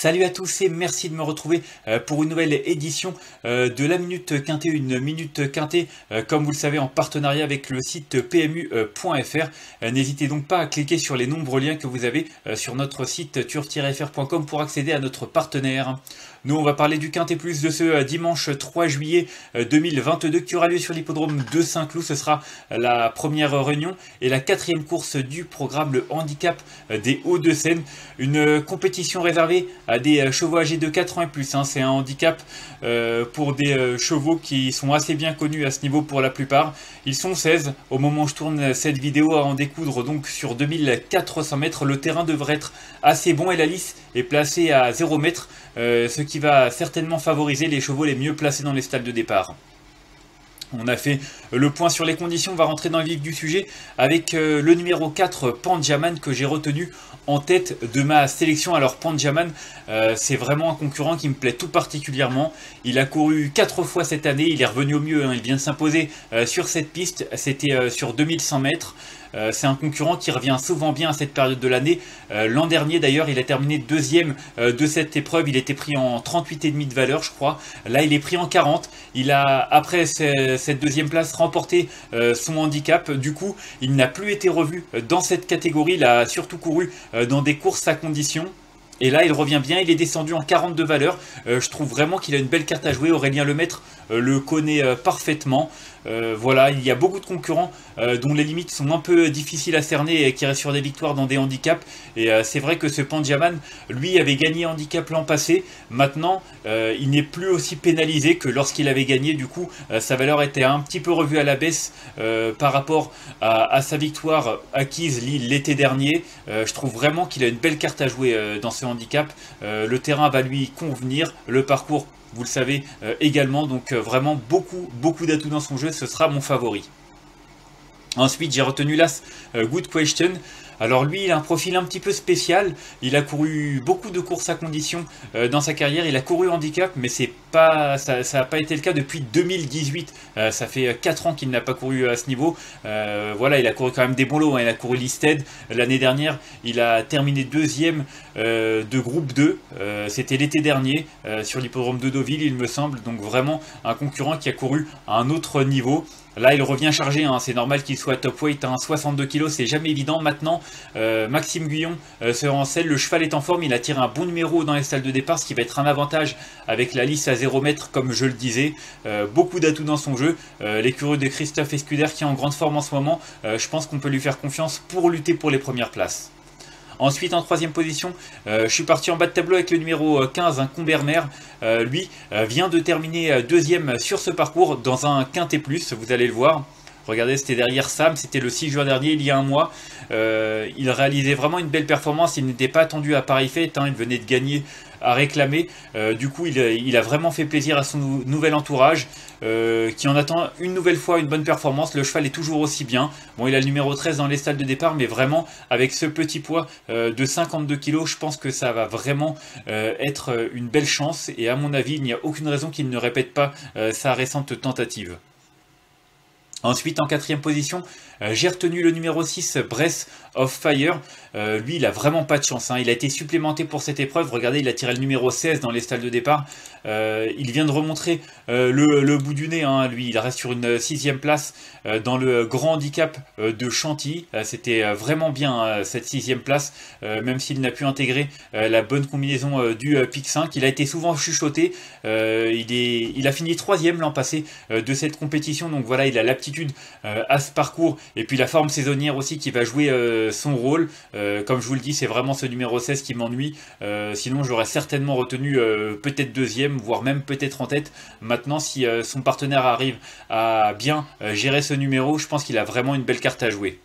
Salut à tous et merci de me retrouver euh, pour une nouvelle édition euh, de la Minute Quintée, une Minute Quintée euh, comme vous le savez en partenariat avec le site pmu.fr. N'hésitez donc pas à cliquer sur les nombreux liens que vous avez sur notre site tur-fr.com pour accéder à notre partenaire. Nous on va parler du Quintet Plus de ce dimanche 3 juillet 2022 qui aura lieu sur l'hippodrome de Saint-Cloud. Ce sera la première réunion et la quatrième course du programme, le handicap des Hauts-de-Seine. Une compétition réservée à des euh, chevaux âgés de 4 ans et plus. Hein. C'est un handicap euh, pour des euh, chevaux qui sont assez bien connus à ce niveau pour la plupart. Ils sont 16 au moment où je tourne cette vidéo à en découdre donc sur 2400 mètres. Le terrain devrait être assez bon et la lisse est placée à 0 mètres, ce qui va certainement favoriser les chevaux les mieux placés dans les stades de départ. On a fait le point sur les conditions, on va rentrer dans le vif du sujet avec le numéro 4 Panjaman que j'ai retenu en tête de ma sélection. Alors Panjaman, euh, c'est vraiment un concurrent qui me plaît tout particulièrement. Il a couru 4 fois cette année, il est revenu au mieux, hein. il vient de s'imposer euh, sur cette piste, c'était euh, sur 2100 mètres. C'est un concurrent qui revient souvent bien à cette période de l'année. L'an dernier d'ailleurs, il a terminé deuxième de cette épreuve. Il était pris en 38,5 de valeur, je crois. Là, il est pris en 40. Il a, après cette deuxième place, remporté son handicap. Du coup, il n'a plus été revu dans cette catégorie. Il a surtout couru dans des courses à condition. Et là, il revient bien, il est descendu en 42 valeurs. je trouve vraiment qu'il a une belle carte à jouer. Aurélien Lemaître le connaît parfaitement. Euh, voilà, il y a beaucoup de concurrents euh, dont les limites sont un peu difficiles à cerner et qui restent sur des victoires dans des handicaps. Et euh, c'est vrai que ce Panjaman, lui, avait gagné handicap l'an passé. Maintenant, il n'est plus aussi pénalisé que lorsqu'il avait gagné. Du coup, sa valeur était un petit peu revue à la baisse par rapport à, sa victoire acquise l'été dernier. je trouve vraiment qu'il a une belle carte à jouer dans ce handicap. le terrain va lui convenir, le parcours vous le savez euh, également. Donc euh, vraiment beaucoup, beaucoup d'atouts dans son jeu, ce sera mon favori. Ensuite, j'ai retenu l'As euh, Good Question. Alors lui, il a un profil un petit peu spécial. Il a couru beaucoup de courses à condition euh, dans sa carrière. Il a couru handicap, mais c'est pas, ça n'a pas été le cas depuis 2018. Euh, ça fait 4 ans qu'il n'a pas couru à ce niveau. voilà, il a couru quand même des bons lots. Hein. Il a couru listed l'année dernière. Il a terminé deuxième de groupe 2. C'était l'été dernier sur l'hippodrome de Deauville, il me semble. Donc vraiment un concurrent qui a couru à un autre niveau. Là, il revient chargé, hein. c'est normal qu'il soit top weight, hein. 62 kg, c'est jamais évident. Maintenant, euh, Maxime Guyon euh, se rend le cheval est en forme, il a tiré un bon numéro dans les salles de départ, ce qui va être un avantage avec la lisse à 0 mètre, comme je le disais. Euh, beaucoup d'atouts dans son jeu. les curieux de Christophe Escuder qui est en grande forme en ce moment, je pense qu'on peut lui faire confiance pour lutter pour les premières places. Ensuite, en troisième position, euh, je suis parti en bas de tableau avec le numéro 15, un Combermer. Euh, lui euh, vient de terminer deuxième sur ce parcours dans un quintet plus, vous allez le voir. Regardez, c'était derrière Sam, c'était le 6 juin dernier, il y a un mois. il réalisait vraiment une belle performance, il n'était pas attendu à Paris Fête, hein. il venait de gagner à réclamer. Euh, du coup, il, a vraiment fait plaisir à son nouvel entourage, euh, qui en attend une nouvelle fois une bonne performance. Le cheval est toujours aussi bien. Bon, il a le numéro 13 dans les salles de départ, mais vraiment, avec ce petit poids euh, de 52 kg, je pense que ça va vraiment être une belle chance. Et à mon avis, il n'y a aucune raison qu'il ne répète pas sa récente tentative. Ensuite, en quatrième position, euh, j'ai retenu le numéro 6, Breath of Fire. Euh, lui, il a vraiment pas de chance. Hein. Il a été supplémenté pour cette épreuve. Regardez, il a tiré le numéro 16 dans les stalles de départ. Euh, il vient de remontrer le, bout du nez. Hein. Lui, il reste sur une sixième place dans le grand handicap de Chantilly. C'était vraiment bien cette sixième place, même s'il n'a pu intégrer la bonne combinaison du PIC 5. Il a été souvent chuchoté. il, il a fini troisième l'an passé de cette compétition. Donc voilà, il a l'aptitude à ce parcours et puis la forme saisonnière aussi qui va jouer euh, son rôle. Euh, comme je vous le dis, c'est vraiment ce numéro 16 qui m'ennuie. Euh, sinon, j'aurais certainement retenu peut-être deuxième, voire même peut-être en tête. Maintenant, si son partenaire arrive à bien gérer ce numéro, je pense qu'il a vraiment une belle carte à jouer.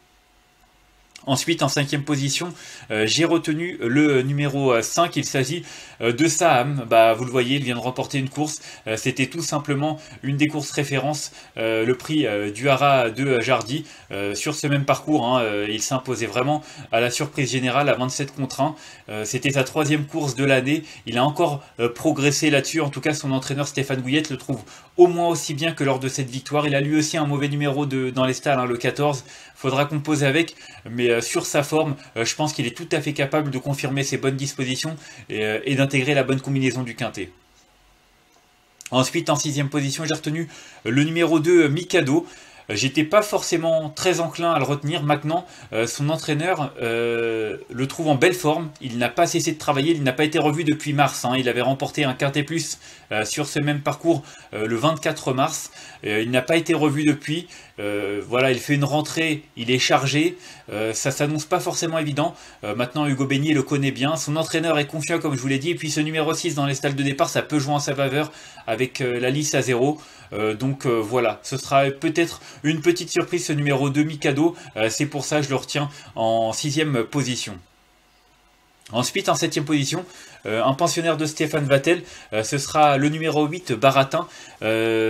Ensuite, en cinquième position, euh, j'ai retenu le numéro 5. Il s'agit euh, de Saham. Bah, vous le voyez, il vient de remporter une course. Euh, c'était tout simplement une des courses références, le prix du Hara de Jardy. sur ce même parcours, hein, il s'imposait vraiment à la surprise générale à 27 contre 1. C'était sa troisième course de l'année. Il a encore progressé là-dessus. En tout cas, son entraîneur Stéphane Gouillette le trouve au moins aussi bien que lors de cette victoire. Il a lui aussi un mauvais numéro de, dans les stalles, hein, le 14. Faudra composer avec. Mais mais sur sa forme, je pense qu'il est tout à fait capable de confirmer ses bonnes dispositions et, d'intégrer la bonne combinaison du quintet. Ensuite, en sixième position, j'ai retenu le numéro 2, Mikado. Euh, j'étais pas forcément très enclin à le retenir. Maintenant, euh, son entraîneur euh, le trouve en belle forme. Il n'a pas cessé de travailler. Il n'a pas été revu depuis mars. Hein. Il avait remporté un quintet plus sur ce même parcours le 24 mars. il n'a pas été revu depuis. Voilà, il fait une rentrée. Il est chargé. ça s'annonce pas forcément évident. maintenant, Hugo Beignet le connaît bien. Son entraîneur est confiant, comme je vous l'ai dit. Et puis ce numéro 6 dans les stalles de départ, ça peut jouer en sa faveur avec la lisse à zéro. donc voilà, ce sera peut-être une petite surprise, ce numéro 2 Mikado, euh, c'est pour ça que je le retiens en sixième position. Ensuite, en septième position, euh, un pensionnaire de Stéphane Vattel, euh, ce sera le numéro 8, Baratin.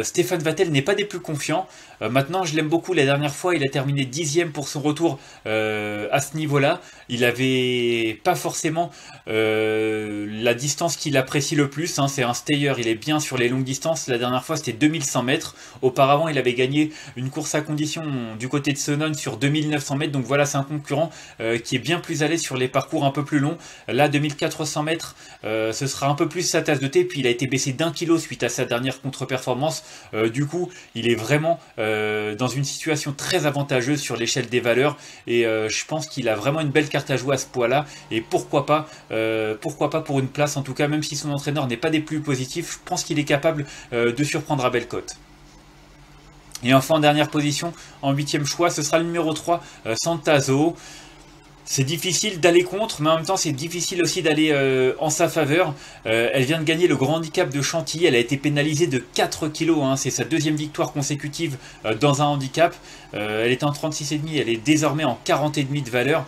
Stéphane Vattel n'est pas des plus confiants. maintenant, je l'aime beaucoup. La dernière fois, il a terminé dixième pour son retour à ce niveau-là. Il n'avait pas forcément la distance qu'il apprécie le plus. Hein. C'est un stayer, il est bien sur les longues distances. La dernière fois, c'était 2100 mètres. Auparavant, il avait gagné une course à condition du côté de Sonon sur 2900 mètres. Donc voilà, c'est un concurrent qui est bien plus allé sur les parcours un peu plus longs. Là, 2400 mètres, euh, ce sera un peu plus sa tasse de thé. Puis il a été baissé d'un kilo suite à sa dernière contre-performance. Euh, du coup, il est vraiment euh, dans une situation très avantageuse sur l'échelle des valeurs. Et je pense qu'il a vraiment une belle carte à jouer à ce poids-là. Et pourquoi pas, pourquoi pas pour une place, en tout cas, même si son entraîneur n'est pas des plus positifs, je pense qu'il est capable de surprendre à belle cote. Et enfin, en dernière position, en huitième choix, ce sera le numéro 3, Santazo. C'est difficile d'aller contre, mais en même temps c'est difficile aussi d'aller euh, en sa faveur. Euh, elle vient de gagner le grand handicap de Chantilly, elle a été pénalisée de 4 kilos, hein. c'est sa deuxième victoire consécutive euh, dans un handicap. elle est en 36,5, elle est désormais en 40,5 de valeur.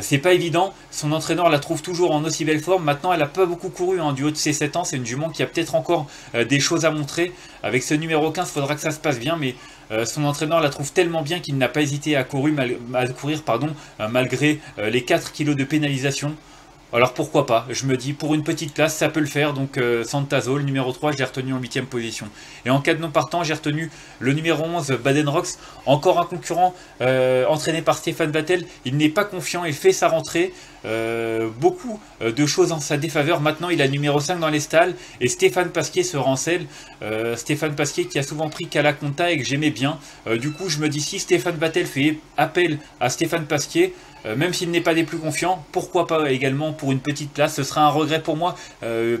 C'est pas évident, son entraîneur la trouve toujours en aussi belle forme. Maintenant, elle a pas beaucoup couru hein, du haut de ses 7 ans. C'est une jument qui a peut-être encore des choses à montrer. Avec ce numéro 15, il faudra que ça se passe bien, mais euh, son entraîneur la trouve tellement bien qu'il n'a pas hésité à courir, euh, malgré euh, les 4 kilos de pénalisation. Alors pourquoi pas? Je me dis, pour une petite place, ça peut le faire. Donc euh, le numéro 3, j'ai retenu en 8 position. Et en cas de non partant, j'ai retenu le numéro 11, Baden Rocks. Encore un concurrent entraîné par Stéphane Vattel. Il n'est pas confiant, il fait sa rentrée. Euh, beaucoup euh, de choses en sa défaveur. Maintenant, il a numéro 5 dans les stalles et Stéphane Pasquier se rancelle. Euh, Stéphane Pasquier qui a souvent pris Calaconta et que j'aimais bien. du coup, je me dis si Stéphane Vattel fait appel à Stéphane Pasquier, même s'il n'est pas des plus confiants, pourquoi pas également pour une petite place? Ce sera un regret pour moi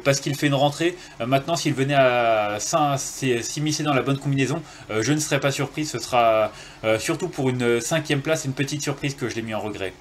parce qu'il fait une rentrée. maintenant, s'il venait à s'immiscer dans la bonne combinaison, je ne serais pas surpris. Ce sera surtout pour une cinquième place, une petite surprise que je l'ai mis en regret.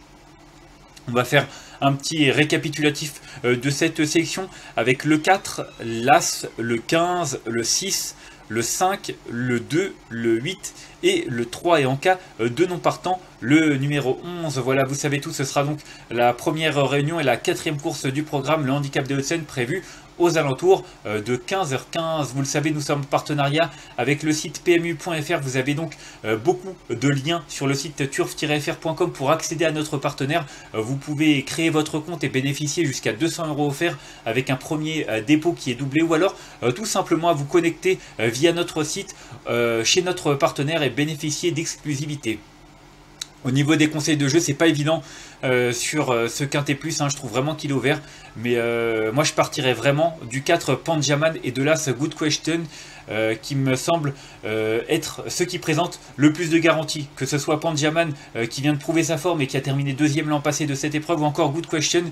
On va faire un petit récapitulatif euh, de cette sélection avec le 4, l'As, le 15, le 6, le 5, le 2, le 8 et le 3 et en cas euh, de non partant le numéro 11. Voilà, vous savez tout, ce sera donc la première réunion et la quatrième course du programme, le handicap des Hauts-de-Seine prévu aux alentours euh, de 15h15. Vous le savez, nous sommes en partenariat avec le site PMU.fr. Vous avez donc euh, beaucoup de liens sur le site turf-fr.com pour accéder à notre partenaire. Euh, vous pouvez créer votre compte et bénéficier jusqu'à 200 euros offerts avec un premier dépôt qui est doublé ou alors tout simplement vous connecter via notre site chez notre partenaire et bénéficier d'exclusivité. Au niveau des conseils de jeu, c'est pas évident euh, sur euh, ce quintet plus, hein, je trouve vraiment qu'il est ouvert. Mais euh, moi je partirais vraiment du 4 Panjaman et de ce Good Question qui me semble être ce qui présente le plus de garanties. Que ce soit Panjaman qui vient de prouver sa forme et qui a terminé deuxième l'an passé de cette épreuve, ou encore Good Question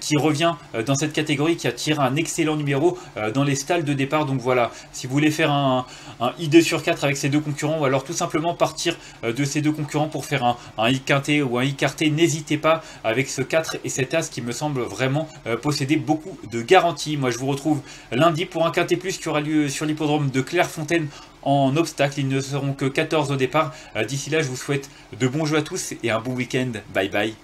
qui revient dans cette catégorie, qui a tiré un excellent numéro dans les stalles de départ. Donc voilà, si vous voulez faire un, I2 sur 4 avec ces deux concurrents, ou alors tout simplement partir de ces deux concurrents pour faire un, I quintet ou un I quarté, n'hésitez pas avec ce 4 et cet As qui me semble vraiment euh, posséder beaucoup de garanties. Moi je vous retrouve lundi pour un quintet plus qui aura lieu sur l'hippodrome de Clairefontaine en obstacle. Ils ne seront que 14 au départ. Euh, d'ici là, je vous souhaite de bons jeux à tous et un bon week-end. Bye bye.